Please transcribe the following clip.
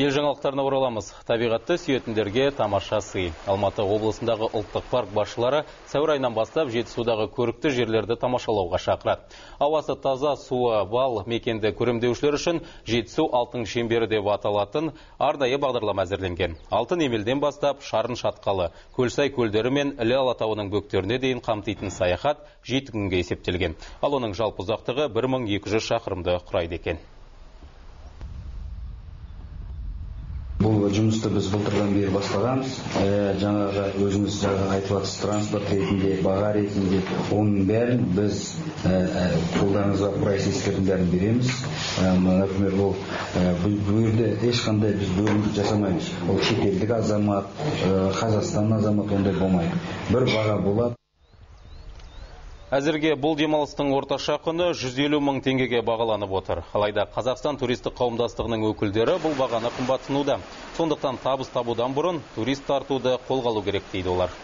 Ел жаңалықтарына ораламыз. Табиғатты сүйетіндерге тамаша сый. Алматы облысындағы ұлттық парк басшылары сәуір айынан бастап жетісудағы көрікті жерлерді тамашалауға шақырады. Ауасы таза, суы бал мекенді көрімдеушілер үшін жетісу алтын шеңбері деп аталатын арнайы бағдарлама әзірленген. Алтын емелден бастап шарын шатқалы, көлсай көлдері мен іле алатауының бөктеріне дейін қамтитын саяхат жеті күнге есептелген. Ал оның жалпы ұзақтығы 1200 шақырымды құрайды екен. Бұл жұмысты біз былтырдан бері бастағанбыз. Жаңағы өзіңіз жаңа айтып транспорт ретінде баға ретінде оның бәрін біз қолдарыңызға прайс бәрін береміз. Например ол бұл жерде ешқандай біз бөлім жасамаймыз. Ол шетелдік азамат қазақстан азамат ондай болмайды. Бір баға болады. Әзірге бұл демалыстың орташа құны 150 мың теңгеге бағаланып отыр. Алайда Қазақстан туристік қауымдастығының өкілдері бұл бағаны қымбатсынуда. Сондықтан табыс табудан бұрын турист тартуды қолға алу керек дейді олар.